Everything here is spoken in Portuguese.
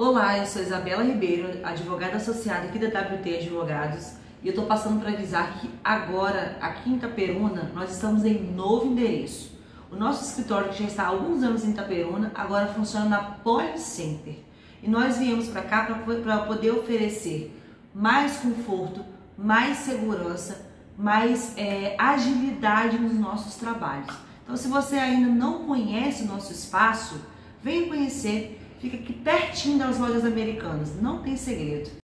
Olá, eu sou Isabela Ribeiro, advogada associada aqui da WT Advogados, e eu estou passando para avisar que agora, aqui em Itaperuna, nós estamos em novo endereço. O nosso escritório, que já está há alguns anos em Itaperuna, agora funciona na Policenter. E nós viemos para cá para poder oferecer mais conforto, mais segurança, mais é, agilidade nos nossos trabalhos. Então, se você ainda não conhece o nosso espaço, venha conhecer Fica aqui pertinho das lojas americanas, não tem segredo.